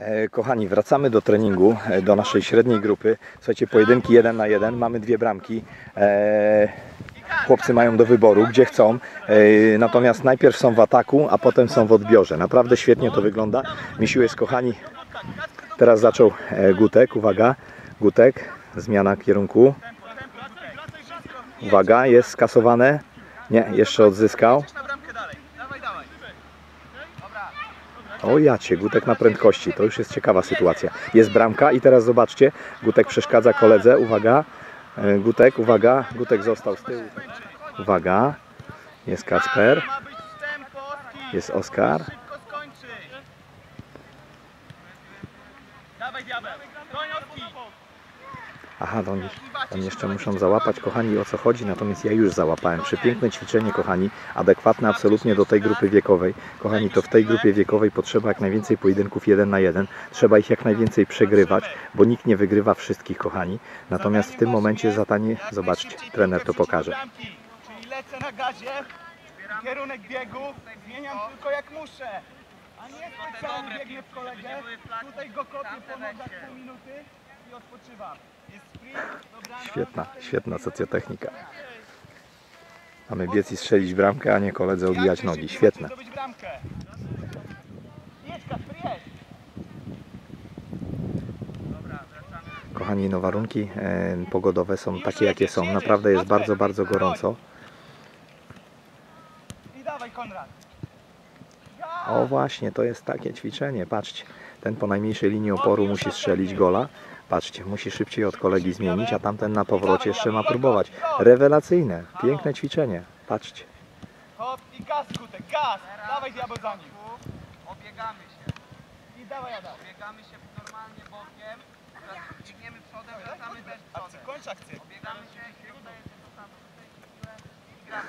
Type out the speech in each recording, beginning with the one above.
E, Kochani, wracamy do treningu, e, do naszej średniej grupy. Słuchajcie, pojedynki jeden na jeden, mamy dwie bramki. E, Chłopcy mają do wyboru, gdzie chcą. Natomiast najpierw są w ataku, a potem są w odbiorze. Naprawdę świetnie to wygląda. Misiu jest, kochani, teraz zaczął Gutek. Uwaga, Gutek, zmiana kierunku. Uwaga, jest skasowane. Nie, jeszcze odzyskał. na bramkę dalej. Dawaj, dawaj. O jacie, Gutek na prędkości, to już jest ciekawa sytuacja. Jest bramka i teraz zobaczcie, Gutek przeszkadza koledze, uwaga, E, Gutek, uwaga, Gutek został z tyłu. Uwaga, jest Kacper, jest Oskar. Szybko skończy. Dawaj, diabeł. Koń Oski. Aha, to oni, oni jeszcze muszą załapać, kochani, o co chodzi, natomiast ja już załapałem. Przepiękne ćwiczenie, kochani, adekwatne absolutnie do tej grupy wiekowej. Kochani, to w tej grupie wiekowej potrzeba jak najwięcej pojedynków jeden na jeden. Trzeba ich jak najwięcej przegrywać, bo nikt nie wygrywa wszystkich, kochani. Natomiast w tym momencie zatanie, zobaczcie, trener to pokaże. Czyli lecę na gazie. Kierunek biegu. Zmieniam tylko jak muszę. A nie specjalnie biegnę w kolegę. Tutaj go kopię po pół minuty i odpoczywam. Świetna, świetna socjotechnika. Mamy biec i strzelić bramkę, a nie koledze obijać nogi. Świetne. Kochani, no warunki e, pogodowe są takie, jakie są. Naprawdę jest bardzo, bardzo gorąco. O właśnie, to jest takie ćwiczenie. Patrzcie, ten po najmniejszej linii oporu musi strzelić gola. Patrzcie, musi szybciej od kolegi zmienić, a tamten na powrocie jeszcze ma próbować. Rewelacyjne, piękne ćwiczenie. Patrzcie. Hop i gaz, Gutek, gaz. Dawaj, diabeł za nim. Obiegamy się, I dawaj, Adam. obiegamy się normalnie bokiem, teraz biegniemy przodem, wracamy też przodem. kończ akcję. Obiegamy się i to samo, ćwiczyłem i gramy.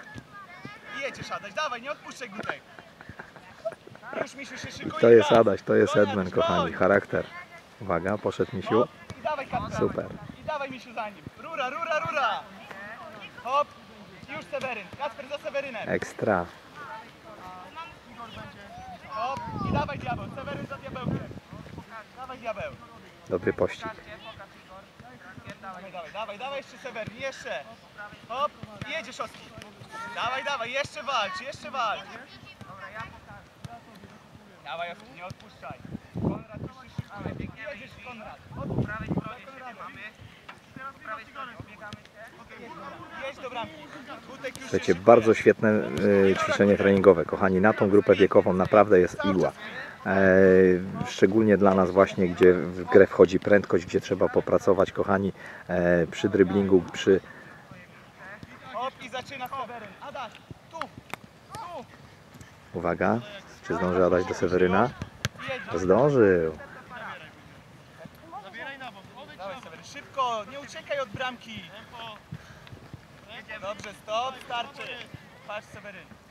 I jedziesz, Adaś, dawaj, nie odpuszczaj, Gutek. Już Misiu się szykuje. To jest gaz. Adaś, to jest Adaś, kochani. Charakter. Uwaga, poszedł misiu. Dawaj, Kacper. Super. I dawaj, Misiu, za nim. Rura, rura, rura. Hop. Już Seweryn. Kasper za Sewerynem. Ekstra. Hop. I dawaj, diabeł. Seweryn za diabełkiem. Dawaj, diabeł. Dobry pościg. Dawaj. Dawaj, dawaj, dawaj, jeszcze Seweryn, jeszcze. Hop. Jedziesz, Oski. Dawaj, dawaj, jeszcze walcz, jeszcze walcz. Dobra, ja pokażę. Dawaj, Oski, nie odpuszczaj. Szykuje. Biegniemy i- Konrad. Po prawej stronie siebie mamy. Po prawej stronie obiegamy się. Jedź do bramki. Słuchajcie, bardzo świetne e, ćwiczenie treningowe. Kochani, na tą grupę wiekową naprawdę jest igła. E, szczególnie dla nas właśnie, gdzie w grę wchodzi prędkość, gdzie trzeba popracować, kochani, e, przy dryblingu, przy... Hop i zaczyna Seweryn. Adaś, tu, tu. Uwaga, czy zdąży dać do Seweryna? Zdążył. Dawaj Nie uciekaj od bramki. Dobrze, stop, starczy. Patrz Seweryn.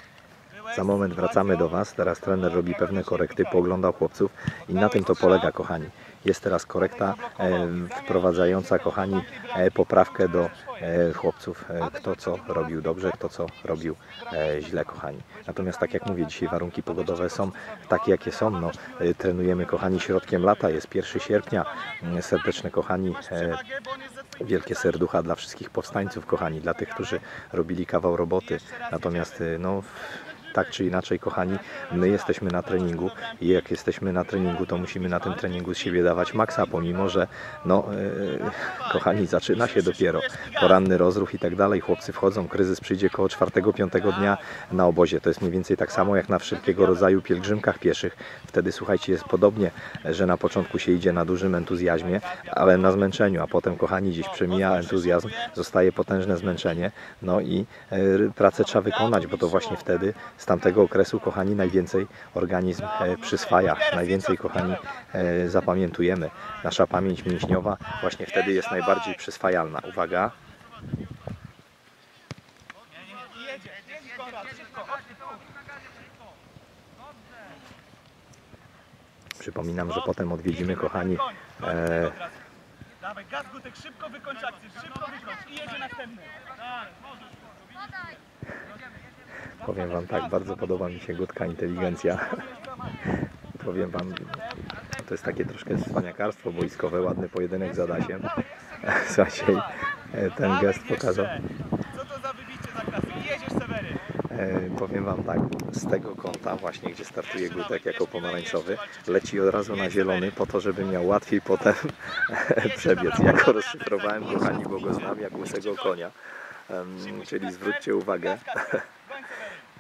Za moment wracamy do Was. Teraz trener robi pewne korekty, pooglądał chłopców i na tym to polega, kochani. Jest teraz korekta e, wprowadzająca, kochani, e, poprawkę do e, chłopców, e, kto co robił dobrze, kto co robił e, źle, kochani. Natomiast tak jak mówię, dzisiaj warunki pogodowe są takie, jakie są. No, e, trenujemy, kochani, środkiem lata, jest 1 sierpnia. Mm, Serdeczne, kochani, e, Wielkie serducha dla wszystkich powstańców, kochani, dla tych, którzy robili kawał roboty. Natomiast, y, no, tak czy inaczej, kochani, my jesteśmy na treningu i jak jesteśmy na treningu, to musimy na tym treningu z siebie dawać maksa, pomimo że, no, y, kochani, zaczyna się dopiero poranny rozruch i tak dalej. Chłopcy wchodzą, kryzys przyjdzie koło 4-5 dnia na obozie. To jest mniej więcej tak samo jak na wszelkiego rodzaju pielgrzymkach pieszych. Wtedy, słuchajcie, jest podobnie, że na początku się idzie na dużym entuzjazmie, ale na zmęczeniu, a potem, kochani, gdzieś przemija entuzjazm, zostaje potężne zmęczenie, no i e, pracę trzeba wykonać, bo to właśnie wtedy, z tamtego okresu, kochani, najwięcej organizm e, przyswaja, najwięcej, kochani, e, zapamiętujemy. Nasza pamięć mięśniowa właśnie wtedy jest najbardziej przyswajalna. Uwaga, przypominam, że potem odwiedzimy, kochani, e. Dawaj, gaz szybko wykończ akcję, szybko wykończ i jedzie następny. Powiem Wam tak, bardzo podoba mi się Gutka inteligencja. Powiem Wam, to jest takie troszkę cwaniakarstwo boiskowe, ładny pojedynek z Adasiem. Słuchajcie, e, ten gest pokazał. Co to za wybicie za klasy? Jedziesz Sewery. E, powiem Wam tak, z tego kąta właśnie, gdzie startuje Gutek jako pomarańczowy, leci od razu na zielony po to, żeby miał łatwiej potem przebiec. Ja go rozszyfrowałem, kochani, bo go znam jak łysego konia. Czyli zwróćcie uwagę,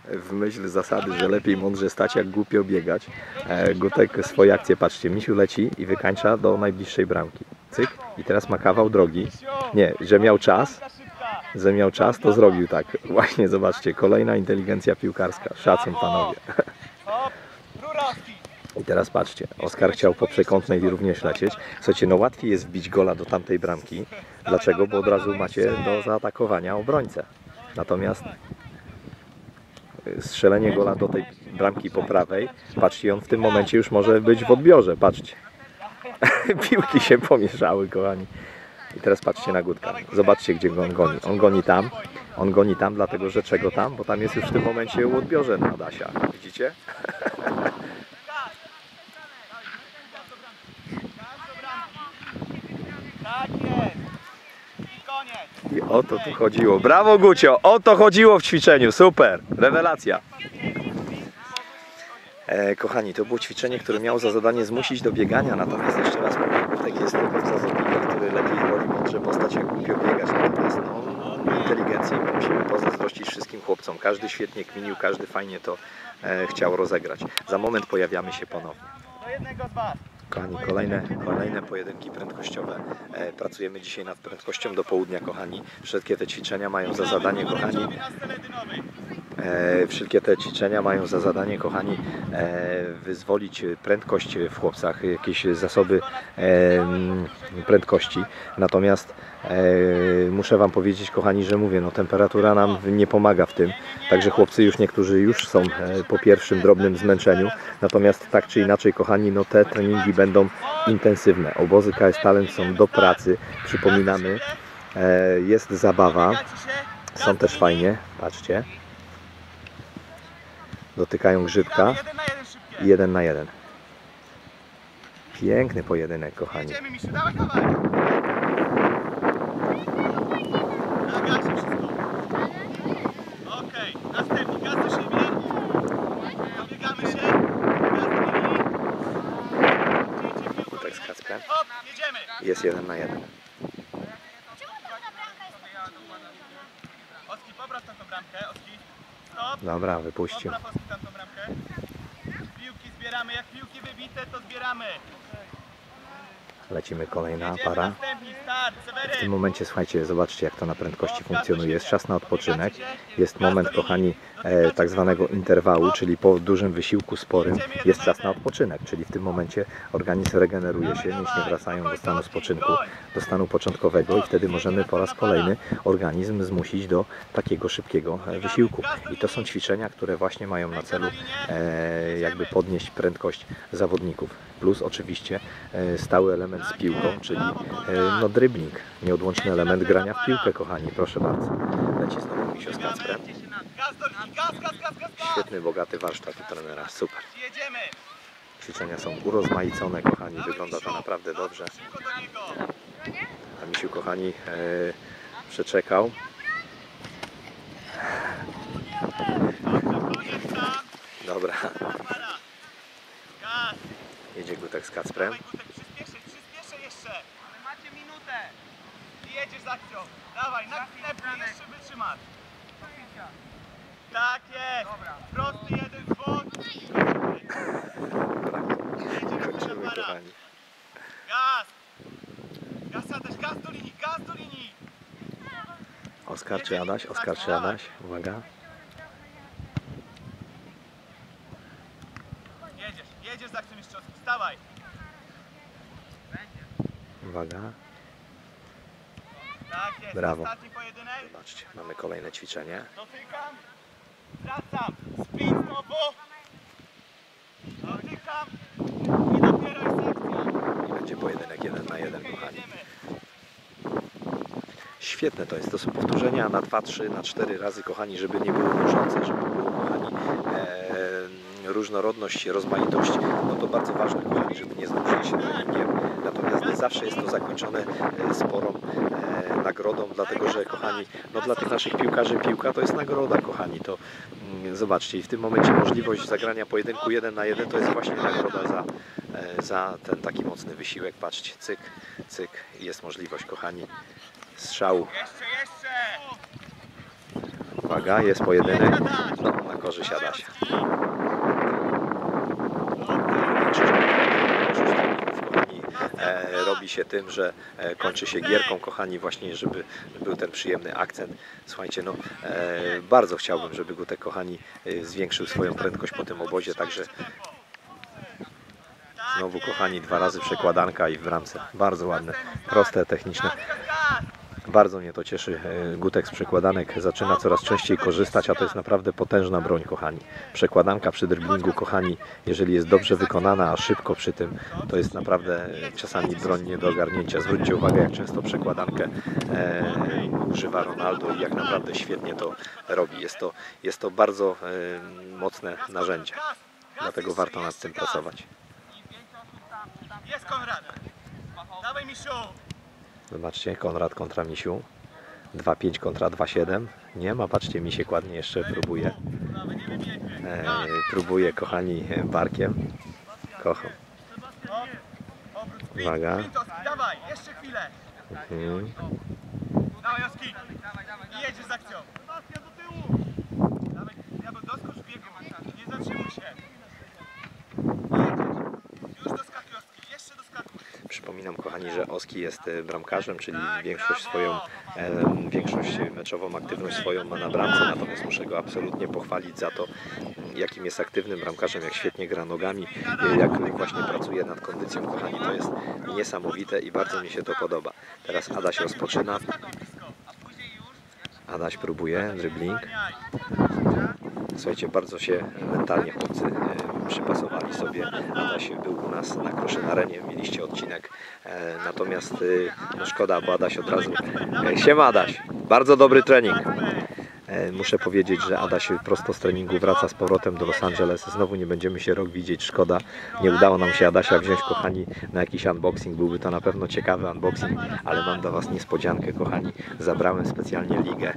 w myśl zasady, że lepiej mądrze stać, jak głupio biegać. E, Gutek swoje akcje, patrzcie, Misiu leci i wykańcza do najbliższej bramki. Cyk. I teraz ma kawał drogi. Nie, że miał czas, że miał czas, to zrobił tak. Właśnie, zobaczcie, kolejna inteligencja piłkarska. Szacun panowie. I teraz patrzcie, Oskar chciał po przekątnej również lecieć. Słuchajcie, no łatwiej jest wbić gola do tamtej bramki. Dlaczego? Bo od razu macie do zaatakowania obrońcę. Natomiast strzelenie gola do tej bramki po prawej, patrzcie, on w tym momencie już może być w odbiorze, patrzcie. Piłki się pomieszały, kochani. I teraz patrzcie na Gutka. Zobaczcie, gdzie go on goni. On goni tam. On goni tam, dlatego że czego tam? Bo tam jest już w tym momencie u odbiorze na Adasia. Widzicie? Tak jest. I koniec. I o to tu chodziło. Brawo Gucio, o to chodziło w ćwiczeniu. Super, rewelacja. E, kochani, to było ćwiczenie, które miało za zadanie zmusić do biegania, natomiast jeszcze raz mówię, Gutek jest typem zawodnika, który lepiej woli mądrze postać jak głupio biegać, natomiast no, inteligencji musimy pozazdrościć wszystkim chłopcom. Każdy świetnie kminił, każdy fajnie to e, chciał rozegrać. Za moment pojawiamy się ponownie. Do jednego z was. Kochani, kolejne, kolejne pojedynki prędkościowe. E, pracujemy dzisiaj nad prędkością do południa, kochani. Wszystkie te ćwiczenia mają za zadanie, kochani, Wszystkie te ćwiczenia mają za zadanie, kochani, e, wyzwolić prędkość w chłopcach, jakieś zasoby e, prędkości. Natomiast e, muszę Wam powiedzieć, kochani, że mówię, no temperatura nam nie pomaga w tym. Także chłopcy już niektórzy już są e, po pierwszym drobnym zmęczeniu. Natomiast tak czy inaczej, kochani, no te treningi będą intensywne. Obozy KS Talent są do pracy. Przypominamy, e, jest zabawa. Są też fajnie, patrzcie. Dotykają grzybka. Jeden na jeden szybkie. i jeden na jeden. Piękny pojedynek, kochani. Tak z Kacprem. Jest jeden na jeden. Dobra, wypuścił. Popraw Oski tam tą bramkę. Piłki zbieramy. Jak piłki wybite, to zbieramy. Lecimy kolejna para. start. W tym momencie, słuchajcie, zobaczcie jak to na prędkości funkcjonuje. Jest czas na odpoczynek. Jest moment, kochani, e, tak zwanego interwału, czyli po dużym wysiłku sporym jest czas na odpoczynek. Czyli w tym momencie organizm regeneruje się, mięśnie wracają do stanu spoczynku, do stanu początkowego i wtedy możemy po raz kolejny organizm zmusić do takiego szybkiego e, wysiłku. I to są ćwiczenia, które właśnie mają na celu e, jakby podnieść prędkość zawodników. Plus oczywiście stały element z piłką, czyli no dribbling, nieodłączny element grania w piłkę, kochani, proszę bardzo. Leci znowu misio z Kacprem. Świetny, bogaty warsztat u trenera, super. Ćwiczenia są urozmaicone, kochani, wygląda to naprawdę dobrze. A misiu, kochani, e, przeczekał. Dobra, jedzie Gutek z Kacprem. Jedziesz z akcją. Dawaj, na chwilę, jeszcze wytrzymasz. Tak jest. Dobra. Prosty jeden. Dobra, Jedziemy kończymy, para. Gaz. Gaz też, gaz do linii, gaz do linii. Oskar czy Adaś? Oskar czy Adaś? Uwaga. Jedziesz, jedziesz z akcją mistrzowską. Wstawaj. Uwaga. Tak. Brawo. Zobaczcie, mamy kolejne ćwiczenie. Dotykam. Wracam. Sprint znowu. Dotykam. I dopiero jest akcja. Będzie pojedynek jeden na jeden, kochani. Świetne to jest. To są powtórzenia na 2, 3, na 4 razy, kochani, żeby nie było nużące, żeby było, kochani, e, różnorodność, rozmaitość, no to bardzo ważne, kochani, żeby nie znużyli się treningiem. Natomiast zawsze jest to zakończone e, sporą e, nagrodą, dlatego że, kochani, no dla tych naszych piłkarzy piłka to jest nagroda, kochani. To mm, zobaczcie, w tym momencie możliwość zagrania pojedynku jeden na jeden to jest właśnie nagroda za, e, za ten taki mocny wysiłek. Patrzcie, cyk, cyk, jest możliwość, kochani, strzału. Uwaga, jest pojedynek. No, na korzyść Adasia. Większość większość treningów, kochani, e, robi się tym, że e, kończy się gierką, kochani, właśnie, żeby był ten przyjemny akcent. Słuchajcie, no, e, bardzo chciałbym, żeby Gutek, kochani, e, zwiększył swoją prędkość po tym obozie, także znowu, kochani, dwa razy przekładanka i w bramce. Bardzo ładne, proste, techniczne. Bardzo mnie to cieszy. E, Gutek z przekładanek zaczyna coraz częściej korzystać, a to jest naprawdę potężna broń, kochani. Przekładanka przy driblingu, kochani, jeżeli jest dobrze wykonana, a szybko przy tym, to jest naprawdę e, czasami broń nie do ogarnięcia. Zwróćcie uwagę, jak często przekładankę e, używa Ronaldo i jak naprawdę świetnie to robi. Jest to, jest to bardzo e, mocne narzędzie, dlatego warto nad tym pracować. Jest Konrad! Dawaj Misiu! Zobaczcie, Konrad kontra Misiu. 2-5 kontra 2-7. Nie ma, patrzcie, Misiek ładnie jeszcze próbuje. E, próbuje, kochani, barkiem. Kocham. Uwaga. spin to, dawaj, jeszcze chwilę! Mhm. Dawaj Oski! I jedziesz z akcją! Sebastian do tyłu! Dawaj, diabeł, doskocz w biegu, nie zatrzymuj się! Jedziesz! Już doskakuj Oski, jeszcze doskakuj! Kochani, że Oski jest e, bramkarzem, czyli większość swoją, e, większość meczową aktywność swoją ma na bramce, natomiast muszę go absolutnie pochwalić za to, jakim jest aktywnym bramkarzem, jak świetnie gra nogami, e, jak właśnie pracuje nad kondycją, kochani, to jest niesamowite i bardzo mi się to podoba. Teraz Adaś rozpoczyna, Adaś próbuje, dribbling. Słuchajcie, bardzo się mentalnie chłopcy e, przypasowali sobie. Adaś był u nas na Kroszyn Arenie, mieliście odcinek. E, natomiast e, no szkoda, bo Adaś od razu... Siema Adaś, bardzo dobry trening. E, Muszę powiedzieć, że Adaś prosto z treningu wraca z powrotem do Los Angeles. Znowu nie będziemy się rok widzieć, szkoda. Nie udało nam się Adasia wziąć, kochani, na jakiś unboxing. Byłby to na pewno ciekawy unboxing, ale mam dla Was niespodziankę, kochani. Zabrałem specjalnie ligę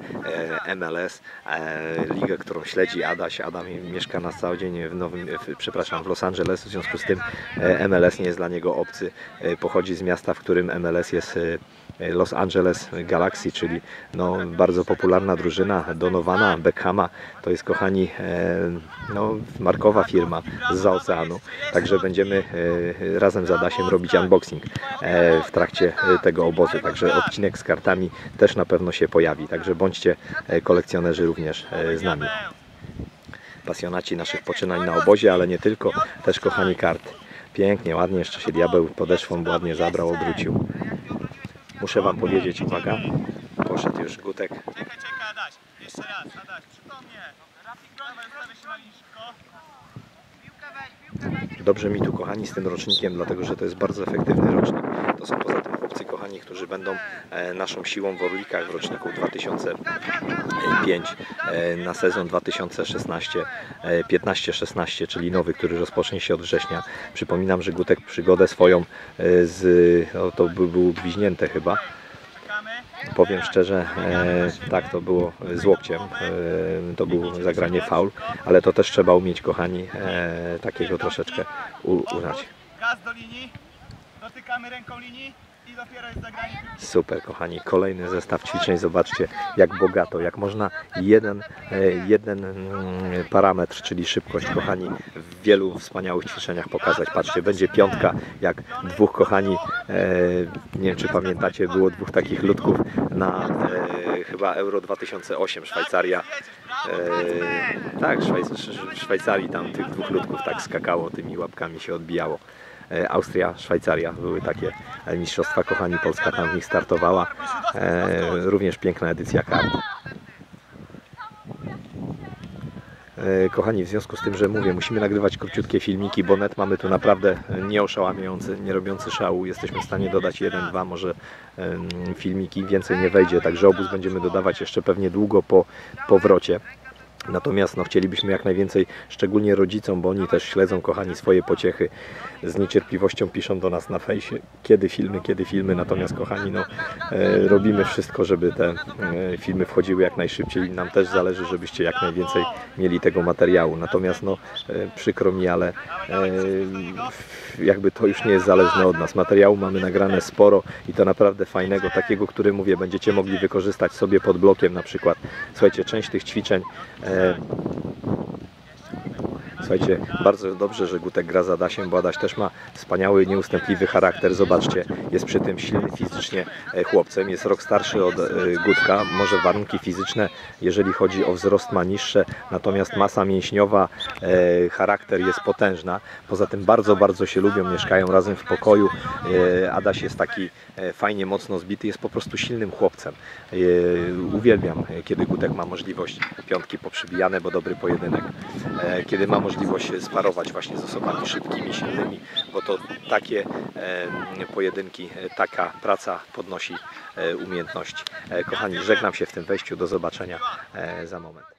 e, MLS, e, ligę, którą śledzi Adaś. Adam mieszka na cały dzień w Nowym, w, przepraszam, w Los Angeles, w związku z tym MLS nie jest dla niego obcy. Pochodzi z miasta, w którym MLS jest Los Angeles Galaxy, czyli no, bardzo popularna drużyna Donowana, Beckhama. To jest, kochani, e, no, markowa firma z oceanu. Także będziemy e, razem z Adasiem robić unboxing e, w trakcie e, tego obozu. Także odcinek z kartami też na pewno się pojawi. Także bądźcie e, kolekcjonerzy również e, z nami. Pasjonaci naszych poczynań na obozie, ale nie tylko, też kochani karty. Pięknie, ładnie, jeszcze się diabeł podeszwą ładnie zabrał, obrócił. Muszę Wam powiedzieć, uwaga, poszedł już Gutek. Czekaj, czekaj Adaś! Jeszcze raz, Adaś, przytomnie! Dawaj, ustawię się na linii szybko! Piłkę weź, piłkę weź. Dobrze mi tu, kochani, z tym rocznikiem, dlatego że to jest bardzo efektywny rocznik. To są poza tym chłopcy, kochani, którzy będą e, naszą siłą w Orlikach w roczniku 2005 e, na sezon 2016-15-16, czyli nowy, który rozpocznie się od września. Przypominam, że Gutek przygodę swoją e, z, no, to by było gwiźnięte chyba! Powiem szczerze, e, tak, to było z łokciem, e, to było zagranie faul, ale to też trzeba umieć, kochani, e, takiego troszeczkę u, uznać. Gaz do linii, dotykamy ręką linii Super, kochani, kolejny zestaw ćwiczeń, zobaczcie jak bogato, jak można jeden, e, jeden mm, parametr, czyli szybkość, kochani, w wielu wspaniałych ćwiczeniach pokazać. Patrzcie, będzie piątka, jak dwóch, kochani, e, nie wiem czy pamiętacie, było dwóch takich ludków na e, chyba Euro 2008, Szwajcaria. Tak, Szwajc Sz- Szwajcarii tam tych dwóch ludków tak skakało, tymi łapkami się odbijało. E, Austria, Szwajcaria były takie e, mistrzostwa, kochani, Polska tam w nich startowała. E, również piękna edycja kart. Kochani, w związku z tym, że mówię, musimy nagrywać króciutkie filmiki, bo net mamy tu naprawdę nieoszałamiający, nie robiący szału. Jesteśmy w stanie dodać jeden, dwa może filmiki, więcej nie wejdzie, także obóz będziemy dodawać jeszcze pewnie długo po powrocie. Natomiast no, chcielibyśmy jak najwięcej, szczególnie rodzicom, bo oni też śledzą, kochani, swoje pociechy. Z niecierpliwością piszą do nas na fejsie, kiedy filmy, kiedy filmy. Natomiast, kochani, no, e, robimy wszystko, żeby te e, filmy wchodziły jak najszybciej. Nam też zależy, żebyście jak najwięcej mieli tego materiału. Natomiast, no, e, przykro mi, ale e, jakby to już nie jest zależne od nas. Materiału mamy nagrane sporo i to naprawdę fajnego, takiego, który mówię, będziecie mogli wykorzystać sobie pod blokiem na przykład. Słuchajcie, część tych ćwiczeń e, Słuchajcie, bardzo dobrze, że Gutek gra z Adasiem, bo Adaś też ma wspaniały, nieustępliwy charakter. Zobaczcie, jest przy tym silny fizycznie e, chłopcem, jest rok starszy od e, Gutka, może warunki fizyczne, jeżeli chodzi o wzrost ma niższe, natomiast masa mięśniowa, e, charakter jest potężna. Poza tym bardzo, bardzo się lubią, mieszkają razem w pokoju. Adaś jest taki fajnie, mocno zbity, jest po prostu silnym chłopcem. Uwielbiam, kiedy Gutek ma możliwość piątki poprzybijane, bo dobry pojedynek. Kiedy ma możliwość sparować właśnie z osobami szybkimi, silnymi, bo to takie e, pojedynki, e, taka praca podnosi e, umiejętności. E, Kochani, żegnam się w tym wejściu, do zobaczenia e, za moment.